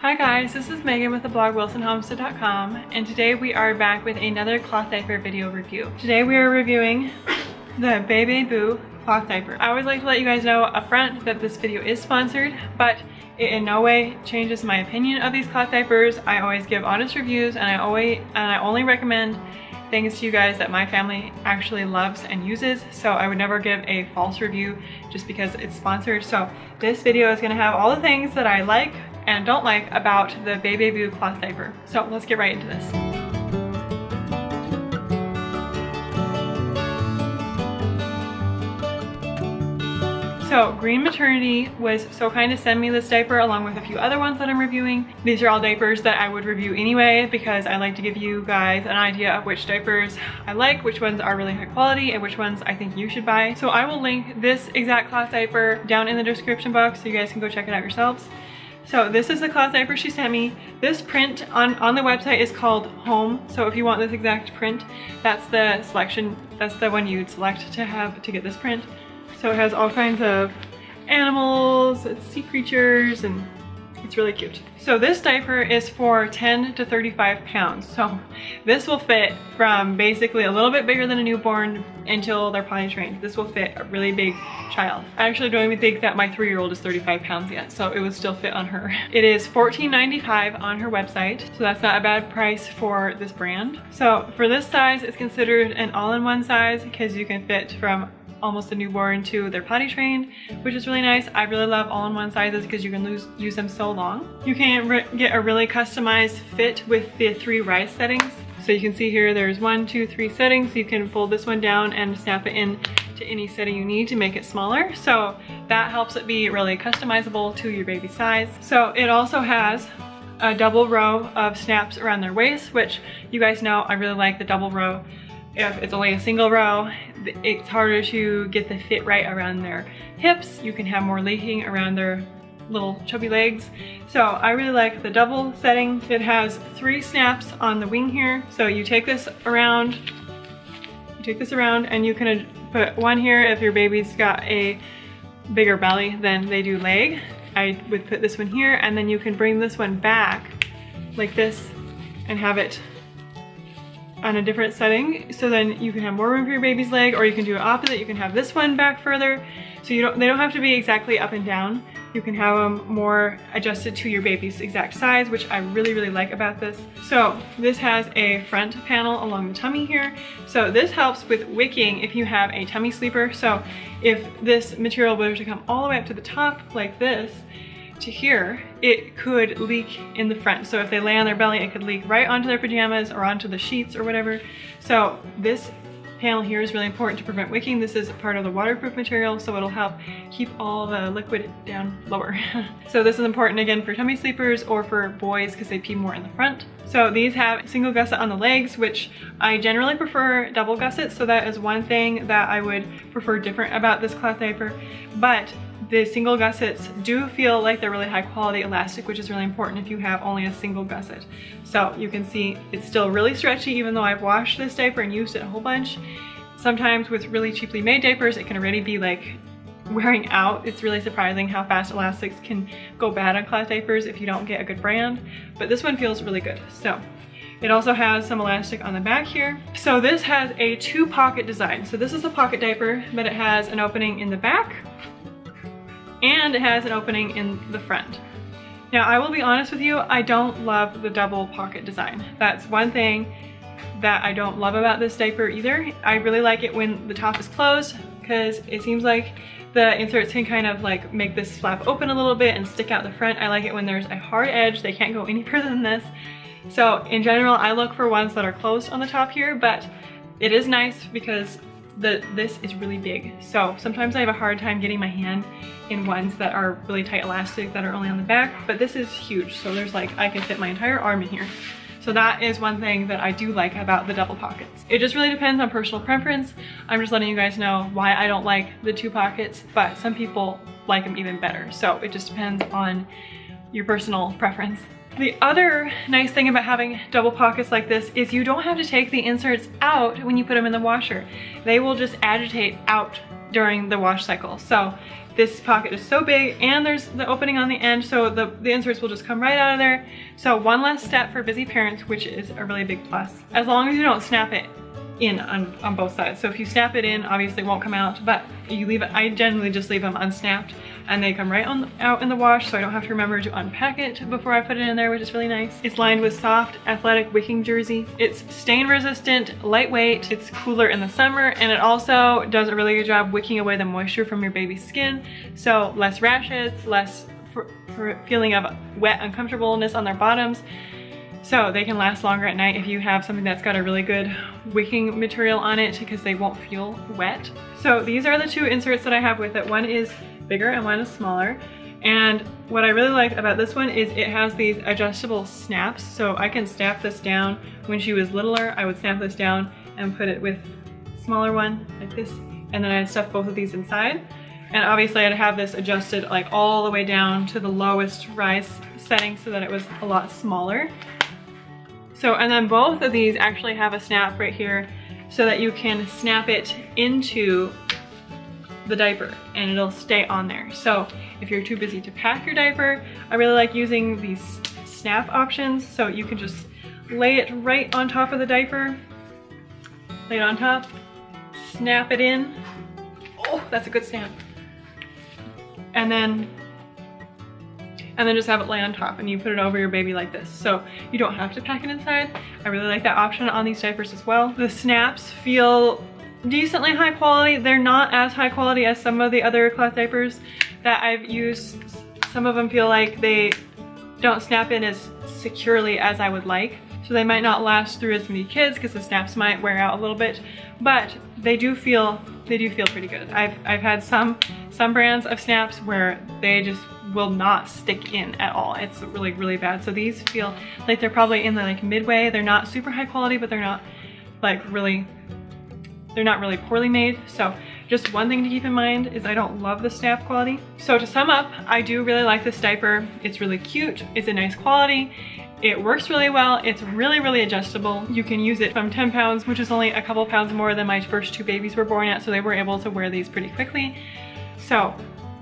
Hi guys, this is Megan with the blog wilsonhomestead.com and today we are back with another cloth diaper video review. Today we are reviewing the Bebeboo cloth diaper. I always like to let you guys know up front that this video is sponsored, but it in no way changes my opinion of these cloth diapers. I always give honest reviews and I always and I only recommend things to you guys that my family actually loves and uses. So I would never give a false review just because it's sponsored. So this video is gonna have all the things that I like and don't like about the Bebeboo cloth diaper. So let's get right into this. So Green Maternity was so kind to send me this diaper along with a few other ones that I'm reviewing. These are all diapers that I would review anyway because I like to give you guys an idea of which diapers I like, which ones are really high quality, and which ones I think you should buy. So I will link this exact cloth diaper down in the description box so you guys can go check it out yourselves. So this is the cloth diaper she sent me. This print on, on the website is called Home. So if you want this exact print, that's the selection, that's the one you'd select to have to get this print. So it has all kinds of animals, sea creatures, and it's really cute. So this diaper is for 10 to 35 pounds. So this will fit from basically a little bit bigger than a newborn until they're potty trained. This will fit a really big child. I actually don't even think that my three-year-old is 35 pounds yet, so it would still fit on her. It is $14.95 on her website, so that's not a bad price for this brand. So for this size, it's considered an all-in-one size because you can fit from almost a newborn to they're potty trained, which is really nice. I really love all-in-one sizes because you can lose, use them so long. You can get a really customized fit with the three rise settings. So you can see here there's one, two, three settings. You can fold this one down and snap it in to any setting you need to make it smaller. So that helps it be really customizable to your baby size. So it also has a double row of snaps around their waist, which you guys know I really like the double row if it's only a single row, it's harder to get the fit right around their hips. You can have more laking around their little chubby legs. So I really like the double setting. It has three snaps on the wing here. So you take this around, you take this around and you can put one here if your baby's got a bigger belly than they do leg. I would put this one here and then you can bring this one back like this and have it on a different setting. So then you can have more room for your baby's leg or you can do it opposite. You can have this one back further. So you don't they don't have to be exactly up and down. You can have them more adjusted to your baby's exact size which I really really like about this. So this has a front panel along the tummy here. So this helps with wicking if you have a tummy sleeper. So if this material were to come all the way up to the top like this to here, it could leak in the front. So if they lay on their belly, it could leak right onto their pajamas or onto the sheets or whatever. So this panel here is really important to prevent wicking. This is part of the waterproof material, so it'll help keep all the liquid down lower. so this is important again for tummy sleepers or for boys because they pee more in the front. So these have single gusset on the legs, which I generally prefer double gussets. So that is one thing that I would prefer different about this cloth diaper. But the single gussets do feel like they're really high quality elastic, which is really important if you have only a single gusset. So you can see it's still really stretchy even though I've washed this diaper and used it a whole bunch. Sometimes with really cheaply made diapers, it can already be like wearing out. It's really surprising how fast elastics can go bad on cloth diapers if you don't get a good brand, but this one feels really good. So it also has some elastic on the back here. So this has a two pocket design. So this is a pocket diaper, but it has an opening in the back and it has an opening in the front. Now I will be honest with you, I don't love the double pocket design. That's one thing that I don't love about this diaper either. I really like it when the top is closed because it seems like the inserts can kind of like make this flap open a little bit and stick out the front. I like it when there's a hard edge. They can't go any further than this. So in general, I look for ones that are closed on the top here, but it is nice because the this is really big. So sometimes I have a hard time getting my hand in ones that are really tight elastic that are only on the back, but this is huge. So there's like, I can fit my entire arm in here. So that is one thing that I do like about the double pockets. It just really depends on personal preference. I'm just letting you guys know why I don't like the two pockets, but some people like them even better. So it just depends on your personal preference. The other nice thing about having double pockets like this is you don't have to take the inserts out when you put them in the washer. They will just agitate out during the wash cycle. So this pocket is so big and there's the opening on the end so the, the inserts will just come right out of there. So one less step for busy parents, which is a really big plus. As long as you don't snap it in on, on both sides. So if you snap it in, obviously it won't come out, but you leave it, I generally just leave them unsnapped and they come right on out in the wash so I don't have to remember to unpack it before I put it in there, which is really nice. It's lined with soft, athletic wicking jersey. It's stain resistant, lightweight, it's cooler in the summer, and it also does a really good job wicking away the moisture from your baby's skin. So less rashes, less feeling of wet uncomfortableness on their bottoms. So they can last longer at night if you have something that's got a really good wicking material on it because they won't feel wet. So these are the two inserts that I have with it. One is bigger and one is smaller. And what I really like about this one is it has these adjustable snaps. So I can snap this down. When she was littler, I would snap this down and put it with smaller one like this. And then I'd stuff both of these inside. And obviously I'd have this adjusted like all the way down to the lowest rise setting so that it was a lot smaller. So, and then both of these actually have a snap right here so that you can snap it into the diaper and it'll stay on there. So if you're too busy to pack your diaper, I really like using these snap options so you can just lay it right on top of the diaper, lay it on top, snap it in. Oh, that's a good snap. And then and then just have it lay on top and you put it over your baby like this. So you don't have to pack it inside. I really like that option on these diapers as well. The snaps feel decently high quality. They're not as high quality as some of the other cloth diapers that I've used. Some of them feel like they don't snap in as securely as I would like. So they might not last through as many kids because the snaps might wear out a little bit, but they do feel they do feel pretty good. I've I've had some some brands of snaps where they just will not stick in at all. It's really, really bad. So these feel like they're probably in the like midway. They're not super high quality, but they're not like really, they're not really poorly made. So just one thing to keep in mind is I don't love the snap quality. So to sum up, I do really like this diaper. It's really cute. It's a nice quality. It works really well. It's really, really adjustable. You can use it from 10 pounds, which is only a couple pounds more than my first two babies were born at. So they were able to wear these pretty quickly. So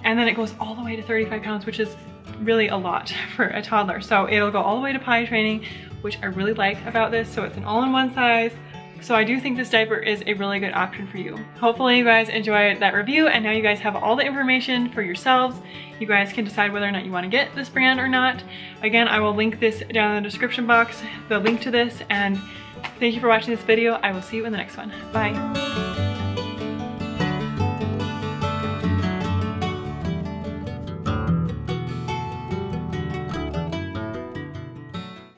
and then it goes all the way to 35 pounds, which is really a lot for a toddler. So it'll go all the way to potty training, which I really like about this. So it's an all-in-one size. So I do think this diaper is a really good option for you. Hopefully you guys enjoyed that review and now you guys have all the information for yourselves. You guys can decide whether or not you wanna get this brand or not. Again, I will link this down in the description box, the link to this, and thank you for watching this video. I will see you in the next one. Bye.